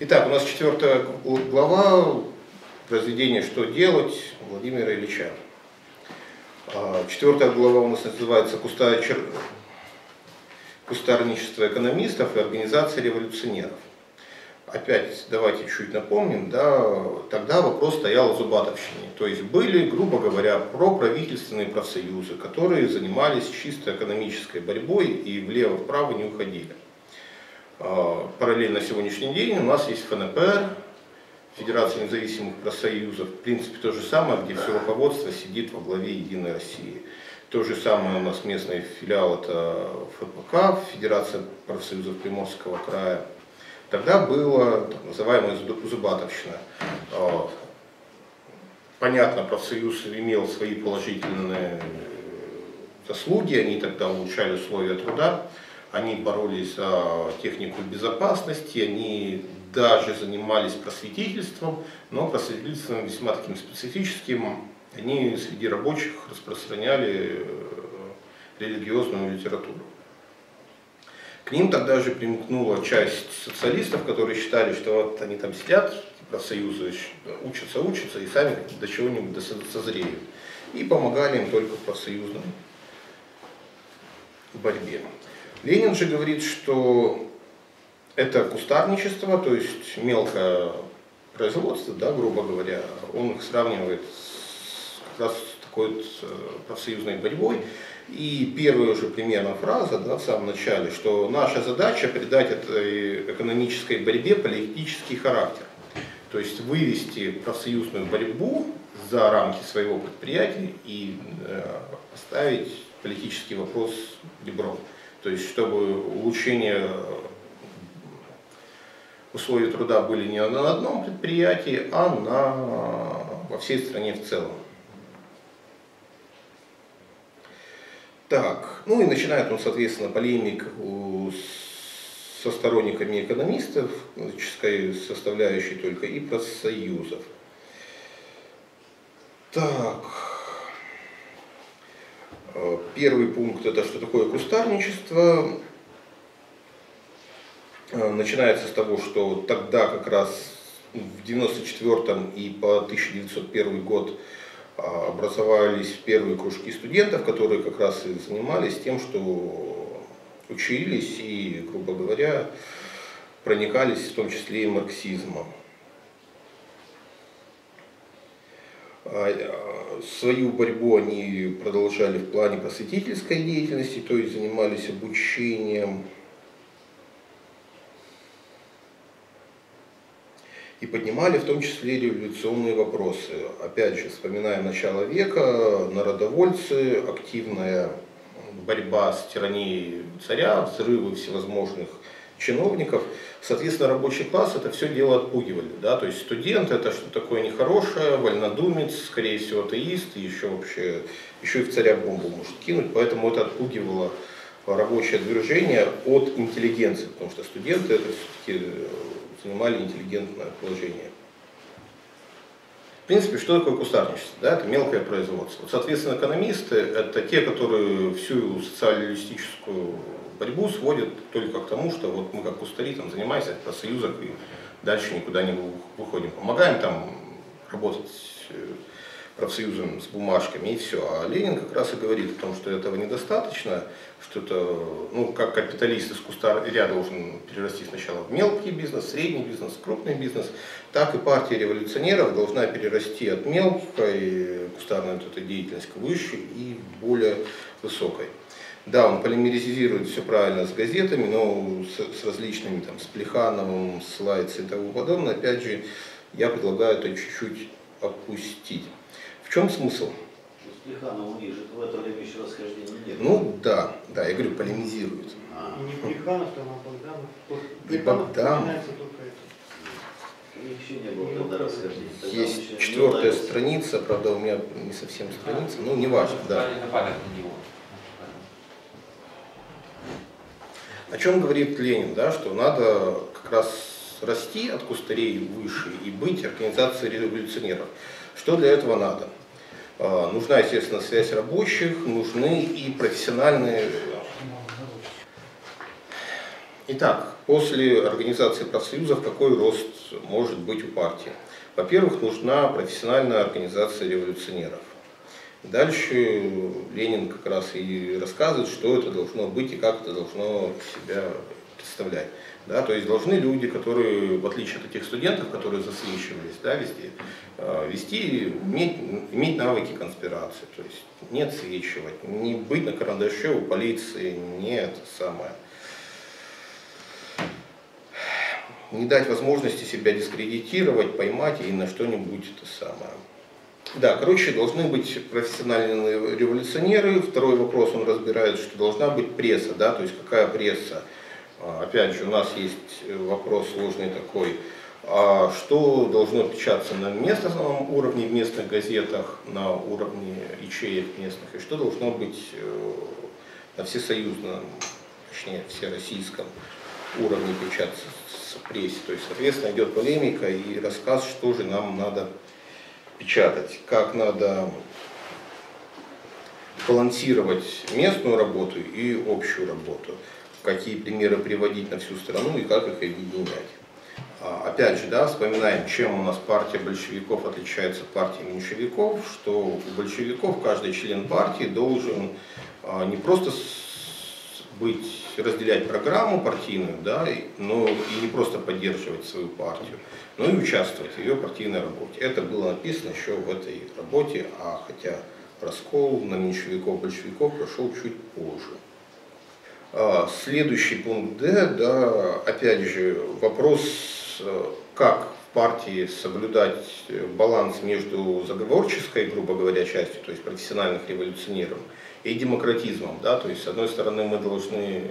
Итак, у нас четвертая глава произведения «Что делать» Владимира Ильича. А, четвертая глава у нас называется «Кустарничество экономистов и организация революционеров». Опять давайте чуть напомним, да, тогда вопрос стоял о зубатовщине. То есть были, грубо говоря, проправительственные профсоюзы, которые занимались чисто экономической борьбой и влево-вправо не уходили. А, параллельно сегодняшний день у нас есть ФНПР, Федерация независимых профсоюзов, в принципе то же самое, где все руководство сидит во главе Единой России. То же самое у нас местный филиал это ФПК, Федерация профсоюзов Приморского края. Тогда была так называемая зубатовщина. А, понятно, профсоюз имел свои положительные заслуги, они тогда улучшали условия труда они боролись за технику безопасности, они даже занимались просветительством, но просветительством весьма таким специфическим. Они среди рабочих распространяли э, религиозную литературу. К ним тогда же примкнула часть социалистов, которые считали, что вот они там сидят, профсоюзы учатся, учатся и сами до чего-нибудь созреют. И помогали им только в профсоюзной борьбе. Ленин же говорит, что это кустарничество, то есть мелкое производство, да, грубо говоря, он их сравнивает с, как раз с такой вот э, профсоюзной борьбой. И первая уже примерно фраза да, в самом начале, что наша задача придать этой экономической борьбе политический характер. То есть вывести профсоюзную борьбу за рамки своего предприятия и э, поставить политический вопрос ребром. То есть, чтобы улучшение условий труда были не на одном предприятии, а на, во всей стране в целом. Так, ну и начинает он, соответственно, полемик со сторонниками экономистов, составляющей только, и профсоюзов. Так, Э, первый пункт это что такое кустарничество. Э, начинается с того, что тогда как раз в 94 и по 1901 год э, образовались первые кружки студентов, которые как раз и занимались тем, что учились и, грубо говоря, проникались в том числе и марксизмом. Свою борьбу они продолжали в плане просветительской деятельности, то есть занимались обучением и поднимали в том числе революционные вопросы. Опять же, вспоминая начало века, народовольцы, активная борьба с тиранией царя, взрывы всевозможных чиновников. Соответственно, рабочий класс это все дело отпугивали. Да? То есть студент это что такое нехорошее, вольнодумец, скорее всего атеист, и еще вообще еще и в царя бомбу может кинуть. Поэтому это отпугивало рабочее движение от интеллигенции, потому что студенты это все-таки занимали интеллигентное положение. В принципе, что такое кустарничество? Да, это мелкое производство. Соответственно, экономисты – это те, которые всю социалистическую борьбу сводят только к тому, что вот мы как кустари там занимаемся в профсоюзах и дальше никуда не выходим. Помогаем там работать э, профсоюзом с бумажками и все. А Ленин как раз и говорит о том, что этого недостаточно, что это, ну, как капиталист из кустаря должен перерасти сначала в мелкий бизнес, средний бизнес, крупный бизнес, так и партия революционеров должна перерасти от мелкой кустарной вот этой деятельности к высшей и более высокой. Да, он полимеризирует все правильно с газетами, но с, с различными, там, с Плехановым, с Лайц и тому подобное. Опять же, я предлагаю это чуть-чуть опустить. В чем смысл? Плеханов у них же в это время еще расхождения нет. Ну да, да, я говорю, полемизирует. А. И не Плеханов, там, а Богданов. И Богданов. Есть четвертая страница, правда, у меня не совсем страница, ну не важно, да. О чем говорит Ленин, да, что надо как раз расти от кустарей выше и быть организацией революционеров. Что для этого надо? А, нужна, естественно, связь рабочих, нужны и профессиональные Итак, после организации профсоюзов какой рост может быть у партии? Во-первых, нужна профессиональная организация революционеров. Дальше Ленин как раз и рассказывает, что это должно быть и как это должно себя представлять. Да, то есть должны люди, которые, в отличие от этих студентов, которые засвечивались да, везде, э, вести, иметь, иметь навыки конспирации. То есть не отсвечивать, не быть на карандаше у полиции, не это самое. Не дать возможности себя дискредитировать, поймать и на что-нибудь это самое. Да, короче, должны быть профессиональные революционеры. Второй вопрос он разбирает, что должна быть пресса, да, то есть какая пресса – а, опять же, у нас есть э, вопрос сложный такой, а что должно печататься на местном уровне в местных газетах, на уровне ячеек местных, и что должно быть э, на всесоюзном, точнее всероссийском уровне печататься в прессе. То есть, соответственно, идет полемика и рассказ, что же нам надо печатать, как надо балансировать местную работу и общую работу какие примеры приводить на всю страну и как их объединять. А, опять же, да, вспоминаем, чем у нас партия большевиков отличается от партии меньшевиков, что у большевиков каждый член партии должен а, не просто быть, разделять программу партийную, да, но и не просто поддерживать свою партию, но и участвовать в ее партийной работе. Это было написано еще в этой работе, а хотя раскол на меньшевиков-большевиков прошел чуть позже. А, следующий пункт Д, да, опять же, вопрос, э, как партии соблюдать баланс между заговорческой, грубо говоря, частью, то есть профессиональных революционеров, и демократизмом. Да? То есть, с одной стороны, мы должны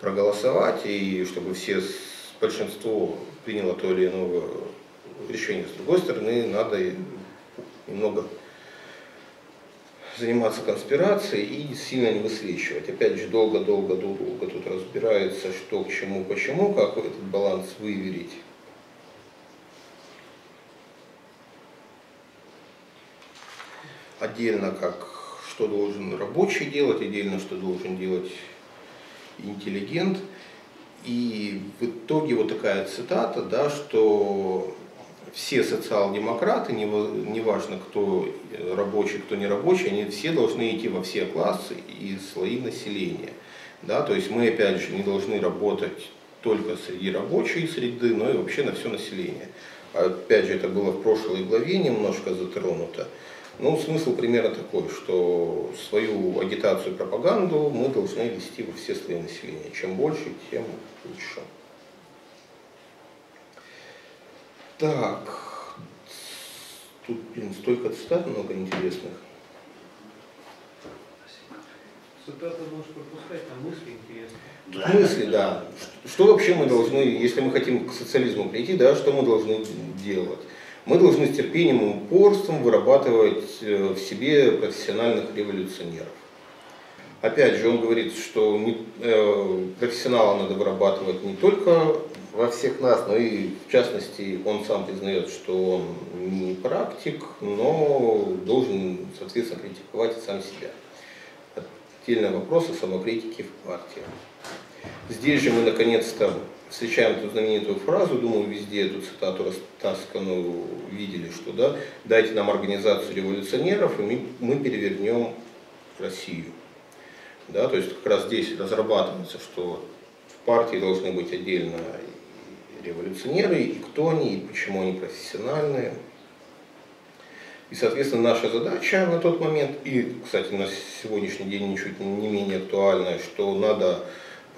проголосовать, и чтобы все, большинство приняло то или иное решение. С другой стороны, надо немного заниматься конспирацией и сильно не высвечивать. Опять же, долго-долго-долго тут разбирается, что к чему, почему, как этот баланс выверить. Отдельно, как что должен рабочий делать, отдельно, что должен делать интеллигент. И в итоге вот такая цитата, да, что все социал-демократы, неважно кто рабочий, кто не рабочий, они все должны идти во все классы и слои населения. Да, то есть мы опять же не должны работать только среди рабочей среды, но и вообще на все население. Опять же, это было в прошлой главе немножко затронуто. Ну, смысл примерно такой, что свою агитацию и пропаганду мы должны вести во все слои населения. Чем больше, тем лучше. Так, тут, блин, столько цитат много интересных. Цитаты можешь пропускать, там мысли интересные. Да. Мысли, да. Что вообще мы должны, если мы хотим к социализму прийти, да, что мы должны делать? Мы должны с терпением и упорством вырабатывать э, в себе профессиональных революционеров. Опять же, он говорит, что э, профессионала надо вырабатывать не только во всех нас, но и в частности он сам признает, что он не практик, но должен, соответственно, критиковать сам себя. Отдельный вопрос о самокритике в партии. Здесь же мы наконец-то встречаем эту знаменитую фразу, думаю, везде эту цитату растасканную видели, что да, дайте нам организацию революционеров, и мы, мы перевернем Россию. Да, то есть как раз здесь разрабатывается, что в партии должны быть отдельно революционеры, и кто они, и почему они профессиональные. И, соответственно, наша задача на тот момент, и, кстати, на сегодняшний день ничуть не менее актуальная, что надо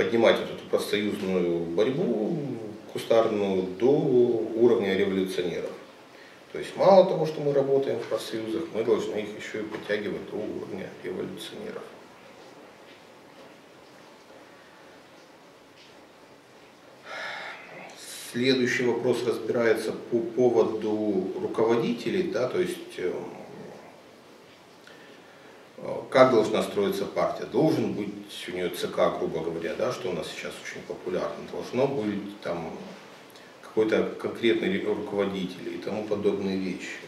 поднимать эту профсоюзную борьбу кустарную до уровня революционеров. То есть мало того, что мы работаем в профсоюзах, мы должны их еще и подтягивать до уровня революционеров. Следующий вопрос разбирается по поводу руководителей, да, то есть э, как должна строиться партия. Должен быть у нее ЦК, грубо говоря, да, что у нас сейчас очень популярно. Должно быть там какой-то конкретный руководитель и тому подобные вещи.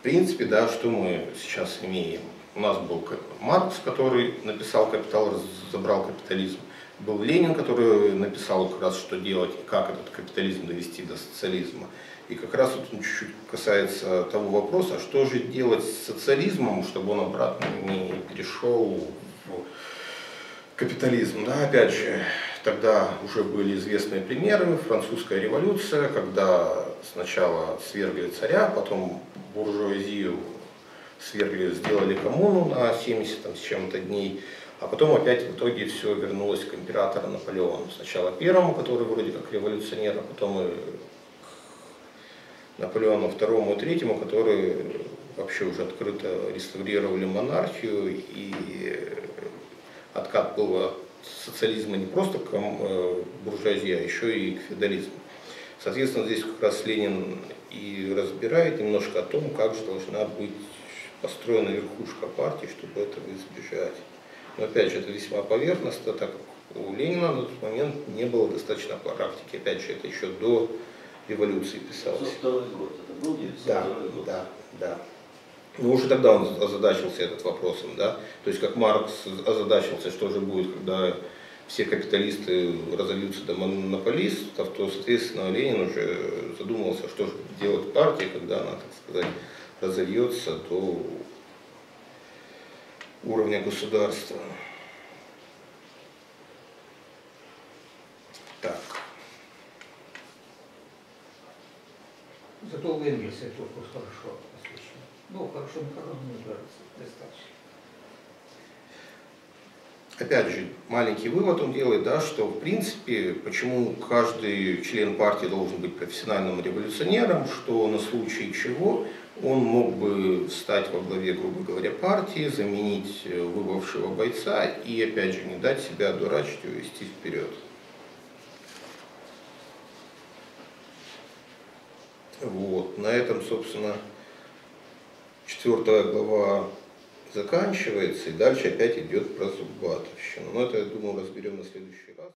В принципе, да, что мы сейчас имеем? У нас был Маркс, который написал «Капитал», забрал капитализм. Был Ленин, который написал как раз, что делать, и как этот капитализм довести до социализма. И как раз вот он чуть-чуть касается того вопроса, что же делать с социализмом, чтобы он обратно не перешел в капитализм. Да, опять же, тогда уже были известные примеры, французская революция, когда сначала свергли царя, потом буржуазию свергли, сделали коммуну на 70 там, с чем-то дней, а потом опять в итоге все вернулось к императору Наполеону. Сначала первому, который вроде как революционер, а потом и к Наполеону второму и третьему, которые вообще уже открыто реставрировали монархию, и откат был от социализма не просто к э, буржуазии, а еще и к феодализму. Соответственно, здесь как раз Ленин и разбирает немножко о том, как же должна быть построена верхушка партии, чтобы этого избежать. Но опять же, это весьма поверхностно, так как у Ленина на тот момент не было достаточно практики. Опять же, это еще до революции писалось. 902 год, это был 902 Да, год? да, да. Но уже тогда он озадачился этот вопросом, да. То есть как Маркс озадачился, что же будет, когда все капиталисты разовьются до монополистов, то, соответственно, Ленин уже задумался, что же делать партии, когда она, так сказать, разовьется до уровня государства. Так. Зато у Энгельса этот вопрос хорошо освещен. Ну, хорошо, мне кажется, достаточно. Опять же, маленький вывод он делает, да, что в принципе, почему каждый член партии должен быть профессиональным революционером, что на случай чего он мог бы встать во главе, грубо говоря, партии, заменить э, выбывшего бойца и, опять же, не дать себя дурачить и увести вперед. Вот, на этом, собственно, четвертая глава заканчивается, и дальше опять идет про зубатовщину. Но это, я думаю, разберем на следующий раз.